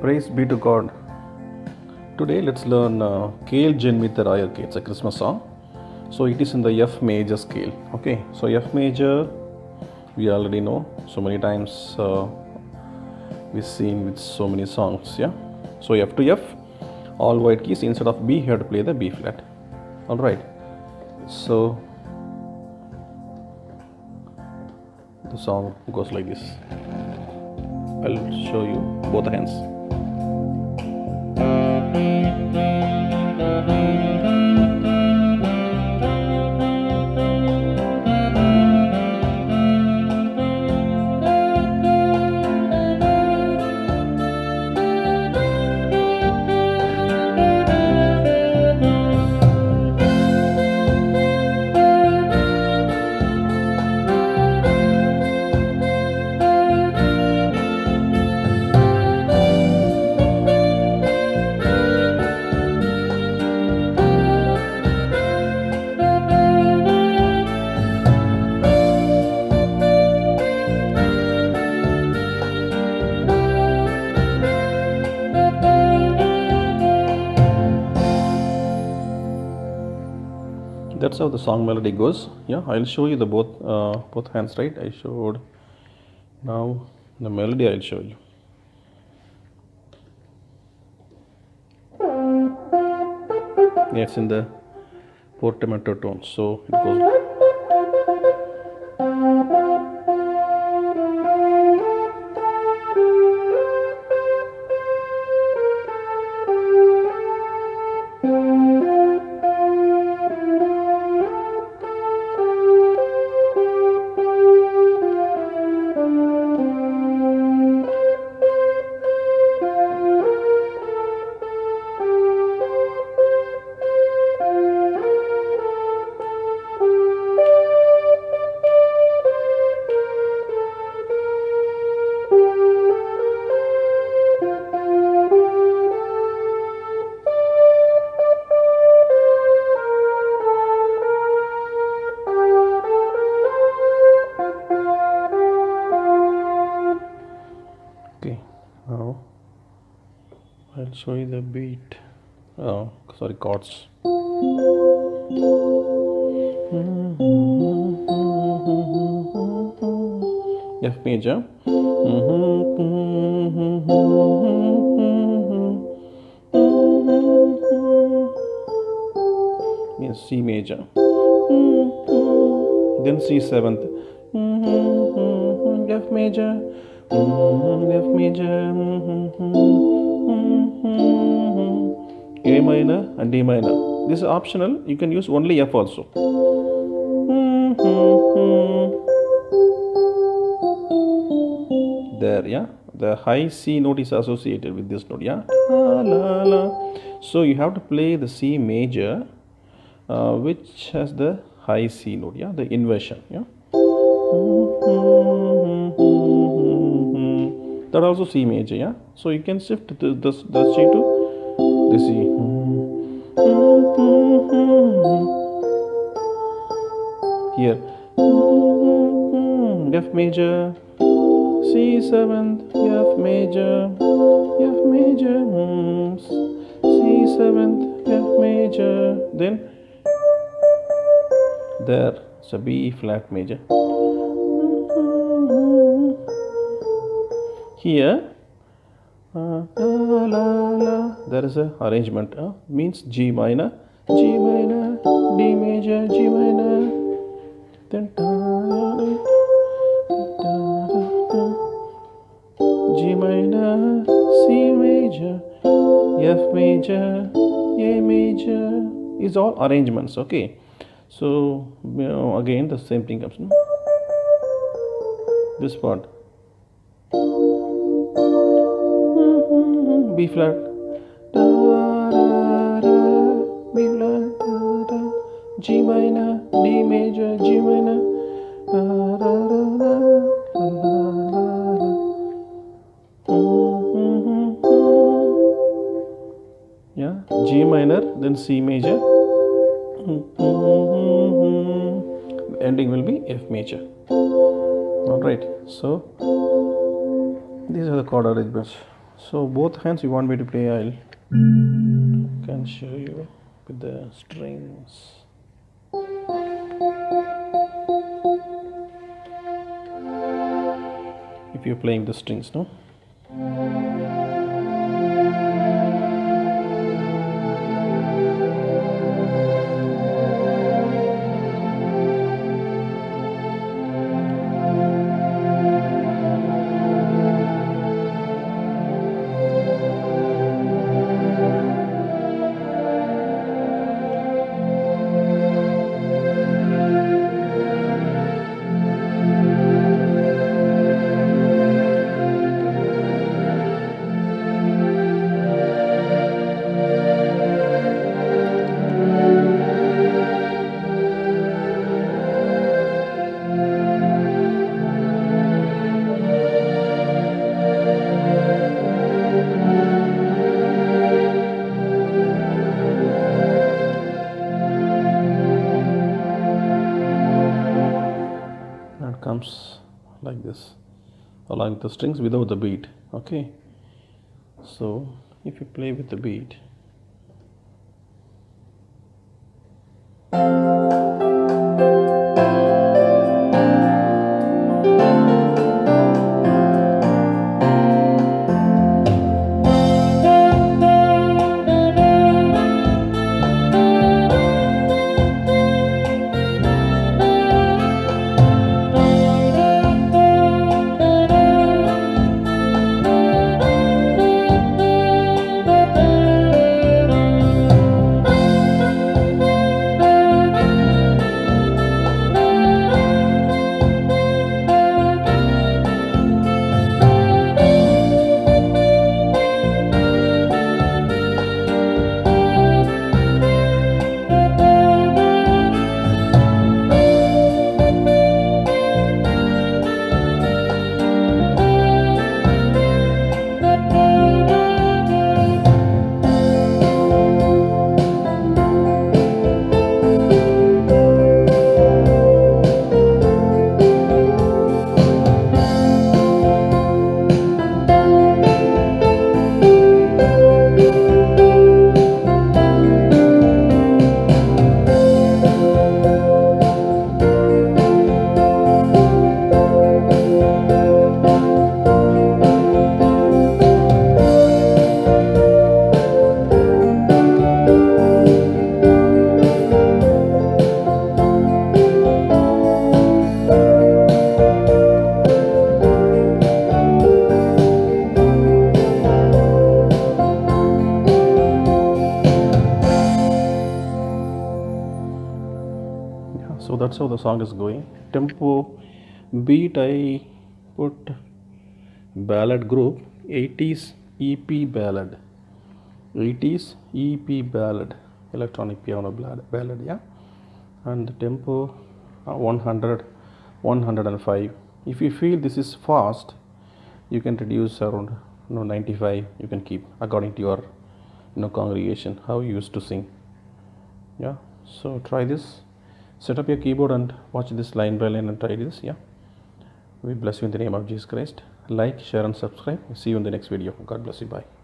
Praise be to God. Today let's learn uh, Kel Jenmitha raayarkke. It's a Christmas song. So it is in the F major scale. Okay, so F major we already know so many times uh, we've seen with so many songs. Yeah, so F to F, all white keys instead of B, have to play the B flat. All right, so the song goes like this. I'll show you both hands. That's how the song melody goes. Yeah i'll show you the both uh, both hands right? I showed. Now the melody i'll show you. It's in the portamento tone. So it goes you the beat. Oh sorry chords. F major yes C major. Then C seventh. F major Mm-hmm, F major mm-hmm, mm-hmm, A minor and D minor. This is optional. You can use only F also. There yeah. The high C note is associated with this note yeah. So you have to play the C major uh, which has the high C note yeah. The inversion yeah that also C major yeah? So you can shift this the, the C to this C. Here. F major. C seventh. F major. F major. C seventh. F major. Then there. A B flat major here. Uh, la, la, la, there is a arrangement uh, means G minor. G minor D major G minor. Then G minor C major F major A major. Is all arrangements okay. So you know, again the same thing comes no? this part B flat da, da, da, B flat da, da, G minor D major G minor da, da, da, da, la, la, la, la. yeah G minor then C major. The ending will be F major. All right so these are the chord arrangements so both hands you want me to play i'll can show you with the strings. If you're playing the strings no along the strings without the beat okay? So if you play with the beat so that's how the song is going. Tempo beat i put ballad group 80s ep ballad. 80s ep ballad. Electronic piano ballad, yeah. And the tempo uh, 100 105 if you feel this is fast you can reduce around you know 95 you can keep according to your you know congregation how you used to sing. Yeah. So try this set up your keyboard and watch this line by line and try this yeah? We bless you in the name of jesus christ. Like share and subscribe. See you in the next video. God bless you. Bye